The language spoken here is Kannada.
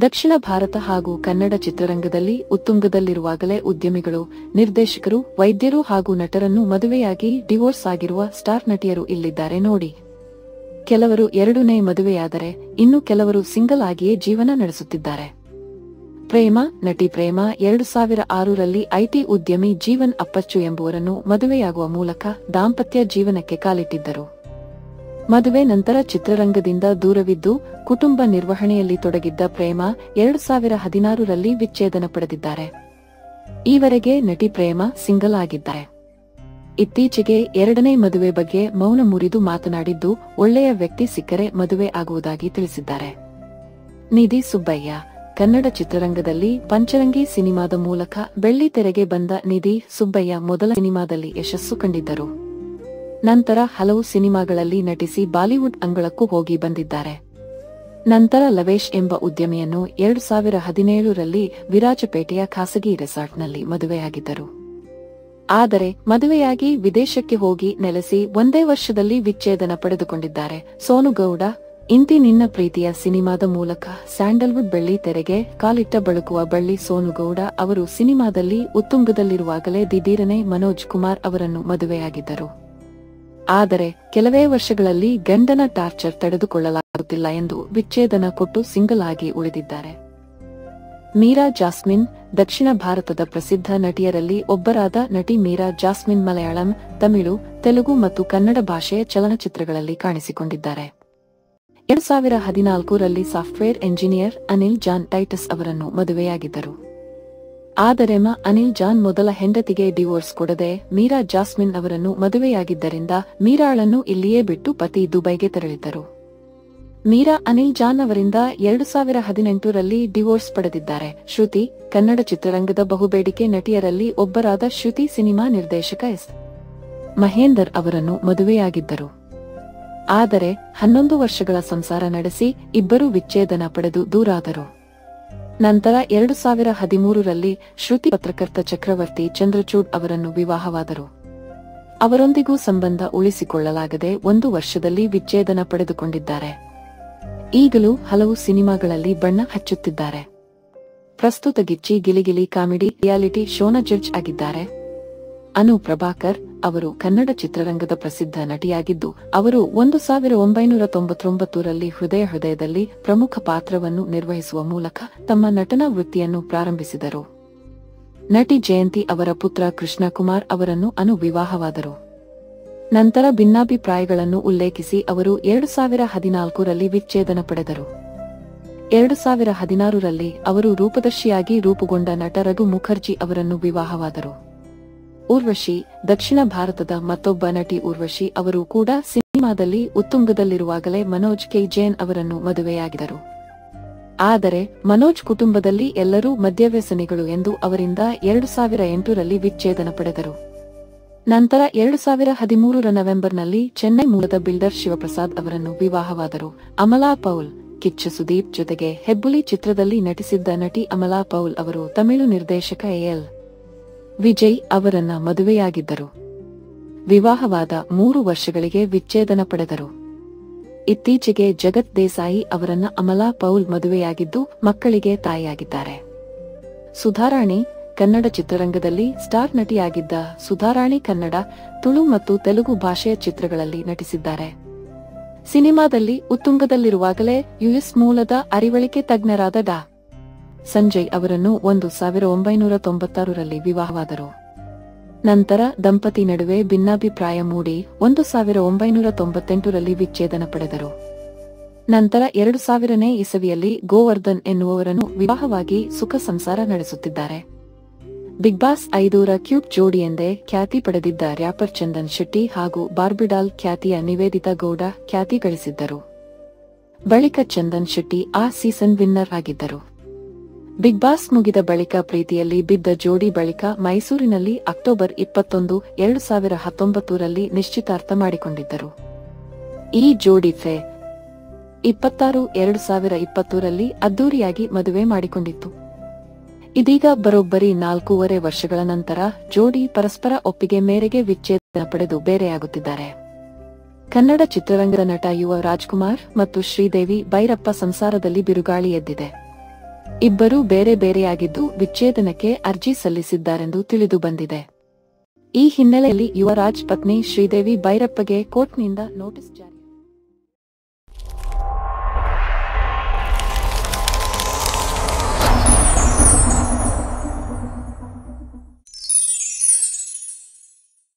ದಕ್ಷಿಣ ಭಾರತ ಹಾಗೂ ಕನ್ನಡ ಚಿತ್ರರಂಗದಲ್ಲಿ ಉತ್ತುಂಗದಲ್ಲಿರುವಾಗಲೇ ಉದ್ಯಮಿಗಳು, ನಿರ್ದೇಶಕರು, ವೈದ್ಯರು ಹಾಗೂ ನಟರನ್ನು ಮದುವೆಯಾಗಿ ಡಿವೋರ್ಸ್ ಆಗಿರುವ ಸ್ಟಾರ್ ನಟಿಯರು ಇಲ್ಲಿದ್ದಾರೆ ನೋಡಿ. ಕೆಲವರು ಎರಡನೇ ಮದುವೆಯಾದರೆ, ಇನ್ನು ಕೆಲವರು ಸಿಂಗಲ್ ಆಗಿಯೇ ಜೀವನ ನಡೆಸುತ್ತಿದ್ದಾರೆ. ಪ್ರೇಮ, ನಟಿ ಪ್ರೇಮ, ಎರಡು ಸಾವಿರ ಆರರಲ್ಲಿ ಐಟಿ ಉದ್ಯಮಿ ಜೀವನ್ ಅಪ್ಪಚ್ಚು ಎಂಬುವರನ್ನು ಮದುವೆಯಾಗುವ ಮೂಲಕ ದಾಂಪತ್ಯ ಜೀವನಕ್ಕೆ ಕಾಲಿಟ್ಟಿದ್ದರು. ಮದುವೆ ನಂತರ ಚಿತ್ರರಂಗದಿಂದ ದೂರವಿದ್ದು ಕುಟುಂಬ ನಿರ್ವಹಣೆಯಲ್ಲಿ ತೊಡಗಿದ್ದ ಪ್ರೇಮ ಎರಡು ಸಾವಿರ ಹದಿನಾರರಲ್ಲಿ ವಿಚ್ಛೇದನ ಪಡೆದಿದ್ದಾರೆ. ಈವರೆಗೆ ನಟಿ ಪ್ರೇಮ ಸಿಂಗಲ್ ಆಗಿದ್ದಾರೆ. ಇತ್ತೀಚೆಗೆ ಎರಡನೇ ಮದುವೆ ಬಗ್ಗೆ ಮೌನ ಮುರಿದು ಮಾತನಾಡಿದ್ದು ಒಳ್ಳೆಯ ವ್ಯಕ್ತಿ ಸಿಕ್ಕರೆ ಮದುವೆ ಆಗುವುದಾಗಿ ತಿಳಿಸಿದ್ದಾರೆ. ನಿಧಿ ಸುಬ್ಬಯ್ಯ, ಕನ್ನಡ ಚಿತ್ರರಂಗದಲ್ಲಿ ಪಂಚರಂಗಿ ಸಿನಿಮಾದ ಮೂಲಕ ಬೆಳ್ಳಿ ತೆರೆಗೆ ಬಂದ ನಿಧಿ ಸುಬ್ಬಯ್ಯ ಮೊದಲ ಸಿನಿಮಾದಲ್ಲಿ ಯಶಸ್ಸು ಕಂಡಿದ್ದರು. ನಂತರ ಹಲವು ಸಿನಿಮಾಗಳಲ್ಲಿ ನಟಿಸಿ ಬಾಲಿವುಡ್ ಅಂಗಳಕ್ಕೂ ಹೋಗಿ ಬಂದಿದ್ದಾರೆ. ನಂತರ ಲವೇಶ್ ಎಂಬ ಉದ್ಯಮಿಯನ್ನು ಎರಡು ಸಾವಿರ ಹದಿನೇಳರಲ್ಲಿ ವಿರಾಜಪೇಟೆಯ ಖಾಸಗಿ ರೆಸಾರ್ಟ್ನಲ್ಲಿ ಮದುವೆಯಾಗಿದ್ದರು. ಆದರೆ ಮದುವೆಯಾಗಿ ವಿದೇಶಕ್ಕೆ ಹೋಗಿ ನೆಲೆಸಿ ಒಂದೇ ವರ್ಷದಲ್ಲಿ ವಿಚ್ಛೇದನ ಪಡೆದುಕೊಂಡಿದ್ದಾರೆ. ಸೋನುಗೌಡ, ಇಂತಿ ನಿನ್ನ ಪ್ರೀತಿಯ ಸಿನಿಮಾದ ಮೂಲಕ ಸ್ಯಾಂಡಲ್ವುಡ್ ಬೆಳ್ಳಿ ತೆರೆಗೆ ಕಾಲಿಟ್ಟ ಬಳಕುವ ಬಳ್ಳಿ ಸೋನುಗೌಡ ಅವರು ಸಿನಿಮಾದಲ್ಲಿ ಉತ್ತುಂಗದಲ್ಲಿರುವಾಗಲೇ ದಿಢೀರನೆ ಮನೋಜ್ ಕುಮಾರ್ ಅವರನ್ನು ಮದುವೆಯಾಗಿದ್ದರು. ಆದರೆ ಕೆಲವೇ ವರ್ಷಗಳಲ್ಲಿ ಗಂಡನ ಟಾರ್ಚರ್ ತಡೆದುಕೊಳ್ಳಲಾಗುತ್ತಿಲ್ಲ ಎಂದು ವಿಚ್ಛೇದನ ಕೊಟ್ಟು ಸಿಂಗಲ್ ಆಗಿ ಉಳಿದಿದ್ದಾರೆ. ಮೀರಾ ಜಾಸ್ಮಿನ್, ದಕ್ಷಿಣ ಭಾರತದ ಪ್ರಸಿದ್ಧ ನಟಿಯರಲ್ಲಿ ಒಬ್ಬರಾದ ನಟಿ ಮೀರಾ ಜಾಸ್ಮಿನ್ ಮಲಯಾಳಂ, ತಮಿಳು, ತೆಲುಗು ಮತ್ತು ಕನ್ನಡ ಭಾಷೆಯ ಚಲನಚಿತ್ರಗಳಲ್ಲಿ ಕಾಣಿಸಿಕೊಂಡಿದ್ದಾರೆ. ಎರಡು ಸಾವಿರ ಹದಿನಾಲ್ಕರಲ್ಲಿ software engineer Anil John Titus ಅವರನ್ನು ಮದುವೆಯಾಗಿದ್ದರು. ಆದರೆ ಮ ಅನಿಲ್ ಜಾನ್ ಮೊದಲ ಹೆಂಡತಿಗೆ ಡಿವೋರ್ಸ್ ಕೊಡದೆ ಮೀರಾ ಜಾಸ್ಮಿನ್ ಅವರನ್ನು ಮದುವೆಯಾಗಿದ್ದರಿಂದ ಮೀರಾಳನ್ನು ಇಲ್ಲಿಯೇ ಬಿಟ್ಟು ಪತಿ ದುಬೈಗೆ ತೆರಳಿದ್ದರು. ಮೀರಾ ಅನಿಲ್ ಜಾನ್ ಅವರಿಂದ ಎರಡು ಸಾವಿರ ಹದಿನೆಂಟರಲ್ಲಿ ಡಿವೋರ್ಸ್ ಪಡೆದಿದ್ದಾರೆ. ಶ್ರುತಿ, ಕನ್ನಡ ಚಿತ್ರರಂಗದ ಬಹುಬೇಡಿಕೆ ನಟಿಯರಲ್ಲಿ ಒಬ್ಬರಾದ ಶ್ರುತಿ ಸಿನಿಮಾ ನಿರ್ದೇಶಕ ಎಸ್. ಮಹೇಂದರ್ ಅವರನ್ನು ಮದುವೆಯಾಗಿದ್ದರು. ಆದರೆ ಹನ್ನೊಂದು ವರ್ಷಗಳ ಸಂಸಾರ ನಡೆಸಿ ಇಬ್ಬರು ವಿಚ್ಛೇದನ ಪಡೆದು ದೂರಾದರು. ನಂತರ ಎರಡು ಸಾವಿರ ಹದಿಮೂರರಲ್ಲಿ ಶ್ರುತಿ ಪತ್ರಕರ್ತ ಚಕ್ರವರ್ತಿ ಚಂದ್ರಚೂಡ್ ಅವರನ್ನು ವಿವಾಹವಾದರು. ಅವರೊಂದಿಗೂ ಸಂಬಂಧ ಉಳಿಸಿಕೊಳ್ಳಲಾಗದೆ ಒಂದು ವರ್ಷದಲ್ಲಿ ವಿಚ್ಛೇದನ ಪಡೆದುಕೊಂಡಿದ್ದಾರೆ. ಈಗಲೂ ಹಲವು ಸಿನಿಮಾಗಳಲ್ಲಿ ಬಣ್ಣ ಹಚ್ಚುತ್ತಿದ್ದಾರೆ. ಪ್ರಸ್ತುತ ಗಿಚ್ಚಿ ಗಿಲಿಗಿಲಿ ಕಾಮಿಡಿ ರಿಯಾಲಿಟಿ ಶೋನ ಜಡ್ಜ್ ಆಗಿದ್ದಾರೆ. ಅನು ಪ್ರಭಾಕರ್ ಅವರು ಕನ್ನಡ ಚಿತ್ರರಂಗದ ಪ್ರಸಿದ್ಧ ನಟಿಯಾಗಿದ್ದು, ಅವರು ಒಂದು ಸಾವಿರ ಒಂಬೈನೂರ ತೊಂಬತ್ತೊಂಬತ್ತರಲ್ಲಿ ಹೃದಯ ಹೃದಯದಲ್ಲಿ ಪ್ರಮುಖ ಪಾತ್ರವನ್ನು ನಿರ್ವಹಿಸುವ ಮೂಲಕ ತಮ್ಮ ನಟನಾ ವೃತ್ತಿಯನ್ನು ಪ್ರಾರಂಭಿಸಿದರು. ನಟಿ ಜಯಂತಿ ಅವರ ಪುತ್ರ ಕೃಷ್ಣಕುಮಾರ್ ಅವರನ್ನು ಅನು ವಿವಾಹವಾದರು. ನಂತರ ಭಿನ್ನಾಭಿಪ್ರಾಯಗಳನ್ನು ಉಲ್ಲೇಖಿಸಿ ಅವರು ಎರಡು ಸಾವಿರ ಹದಿನಾಲ್ಕರಲ್ಲಿ ವಿಚ್ಛೇದನ ಪಡೆದರು. ಎರಡು ಸಾವಿರ ಹದಿನಾರರಲ್ಲಿ ಅವರು ರೂಪದರ್ಶಿಯಾಗಿ ರೂಪುಗೊಂಡ ನಟ ರಘು ಮುಖರ್ಜಿ ಅವರನ್ನು ವಿವಾಹವಾದರು. ಊರ್ವಶಿ ದಕ್ಷಿಣ ಭಾರತದ ಮತ್ತೊಬ್ಬ ನಟಿ ಊರ್ವಶಿ ಅವರು ಕೂಡ ಸಿನಿಮಾದಲ್ಲಿ ಉತ್ತುಂಗದಲ್ಲಿರುವಾಗಲೇ ಮನೋಜ್ ಕೆ. ಜೈನ್ ಅವರನ್ನು ಮದುವೆಯಾಗಿದರು ಆದರೆ, ಮನೋಜ್ ಕುಟುಂಬದಲ್ಲಿ ಎಲ್ಲರೂ ಮದ್ಯವ್ಯಸನಿಗಳು ಎಂದು ಅವರಿಂದ ಎರಡು ಸಾವಿರ ಎಂಟರಲ್ಲಿ ವಿಚ್ಛೇದನ ಪಡೆದರು. ನಂತರ ಎರಡು ಸಾವಿರ ಹದಿಮೂರರ ನವೆಂಬರ್ನಲ್ಲಿ ಚೆನ್ನೈ ಮೂಲದ ಬಿಲ್ಡರ್ ಶಿವಪ್ರಸಾದ್ ಅವರನ್ನು ವಿವಾಹವಾದರು. ಅಮಲಾ ಪೌಲ್, ಕಿಚ್ಚ ಸುದೀಪ್ ಜೊತೆಗೆ ಹೆಬ್ಬುಲಿ ಚಿತ್ರದಲ್ಲಿ ನಟಿಸಿದ್ದ ನಟಿ ಅಮಲಾ ಪೌಲ್ ಅವರು ತಮಿಳು ನಿರ್ದೇಶಕ ಎಲ್. ವಿಜಯ್ ಅವರನ್ನ ಮದುವೆಯಾಗಿದ್ದರು. ವಿವಾಹವಾದ ಮೂರು ವರ್ಷಗಳಿಗೆ ವಿಚ್ಛೇದನ ಪಡೆದರು. ಇತ್ತೀಚೆಗೆ ಜಗತ್ ದೇಸಾಯಿ ಅವರನ್ನ ಅಮಲಾ ಪೌಲ್ ಮದುವೆಯಾಗಿದ್ದು ಮಕ್ಕಳಿಗೆ ತಾಯಿಯಾಗಿದ್ದಾರೆ. ಸುಧಾರಾಣಿ ಕನ್ನಡ ಚಿತ್ರರಂಗದಲ್ಲಿ ಸ್ಟಾರ್ ನಟಿಯಾಗಿದ್ದ ಸುಧಾರಾಣಿ ಕನ್ನಡ ತುಳು ಮತ್ತು ತೆಲುಗು ಭಾಷೆಯ ಚಿತ್ರಗಳಲ್ಲಿ ನಟಿಸಿದ್ದಾರೆ. ಸಿನಿಮಾದಲ್ಲಿ ಉತ್ತುಂಗದಲ್ಲಿರುವಾಗಲೇ ಯುಎಸ್ ಮೂಲದ ಅರಿವಳಿಕೆ ತಜ್ಞರಾದ ಡಾ. ಸಂಜಯ್ ಅವರನ್ನು ಒಂದು ಸಾವಿರ ಒಂಬೈನೂರ ತೊಂಬತ್ತಾರರಲ್ಲಿ ವಿವಾಹವಾದರು. ನಂತರ ದಂಪತಿ ನಡುವೆ ಭಿನ್ನಾಭಿಪ್ರಾಯ ಮೂಡಿ ಒಂದು ಸಾವಿರ ಒಂಬೈನೂರ ತೊಂಬತ್ತೆಂಟರಲ್ಲಿ ವಿಚ್ಛೇದನ ಪಡೆದರು. ನಂತರ ಎರಡು ಸಾವಿರನೇ ಇಸವಿಯಲ್ಲಿ ಗೋವರ್ಧನ್ ಎನ್ನುವವರನ್ನು ವಿವಾಹವಾಗಿ ಸುಖ ಸಂಸಾರ ನಡೆಸುತ್ತಿದ್ದಾರೆ. ಬಿಗ್ ಬಾಸ್ ಐದೂರ ಕ್ಯೂಟ್ ಜೋಡಿ ಎಂದೇ ಖ್ಯಾತಿ ಪಡೆದಿದ್ದ ರ್ಯಾಪರ್ ಚಂದನ್ ಶೆಟ್ಟಿ ಹಾಗೂ ಬಾರ್ಬಿಡಾಲ್ ಖ್ಯಾತಿಯ ನಿವೇದಿತಾ ಗೌಡ ಖ್ಯಾತಿ ಗಳಿಸಿದ್ದರು. ಬಳಿಕ ಚಂದನ್ ಶೆಟ್ಟಿ ಆ ಸೀಸನ್ ವಿನ್ನರ್ ಆಗಿದ್ದರು. ಬಿಗ್ ಬಾಸ್ ಮುಗಿದ ಬಳಿಕ ಪ್ರೀತಿಯಲ್ಲಿ ಬಿದ್ದ ಜೋಡಿ ಬಳಿಕ ಮೈಸೂರಿನಲ್ಲಿ ಅಕ್ಟೋಬರ್ ಇಪ್ಪತ್ತೊಂದು, ಎರಡು ಸಾವಿರ ಹತ್ತೊಂಬತ್ತರಲ್ಲಿ ನಿಶ್ಚಿತಾರ್ಥ ಮಾಡಿಕೊಂಡಿದ್ದರು. ಈ ಜೋಡಿ ಫೆ, ಇಪ್ಪತ್ತಾರು, ಎರಡು ಸಾವಿರ ಇಪ್ಪತ್ತೂರಲ್ಲಿ ಅದ್ದೂರಿಯಾಗಿ ಮದುವೆ ಮಾಡಿಕೊಂಡಿತ್ತು. ಇದೀಗ ಬರೋಬ್ಬರಿ ನಾಲ್ಕೂವರೆ ವರ್ಷಗಳ ನಂತರ ಜೋಡಿ ಪರಸ್ಪರ ಒಪ್ಪಿಗೆ ಮೇರೆಗೆ ವಿಚ್ಛೇದನ ಪಡೆದು ಬೇರೆಯಾಗುತ್ತಿದ್ದಾರೆ. ಕನ್ನಡ ಚಿತ್ರರಂಗದ ನಟ ಯುವ ರಾಜ್ಕುಮಾರ್ ಮತ್ತು ಶ್ರೀದೇವಿ ಭೈರಪ್ಪ ಸಂಸಾರದಲ್ಲಿ ಬಿರುಗಾಳಿ ಎದ್ದಿದೆ. ಇಬ್ಬರೂ ಬೇರೆ ಬೇರೆಯಾಗಿದ್ದು ವಿಚ್ಛೇದನಕ್ಕೆ ಅರ್ಜಿ ಸಲ್ಲಿಸಿದ್ದಾರೆಂದು ತಿಳಿದು ಬಂದಿದೆ. ಈ ಹಿನ್ನೆಲೆಯಲ್ಲಿ ಯುವರಾಜ್ ಪತ್ನಿ ಶ್ರೀದೇವಿ ಭೈರಪ್ಪಗೆ ಕೋರ್ಟ್ನಿಂದ ನೋಟಿಸ್ ಜಾರಿ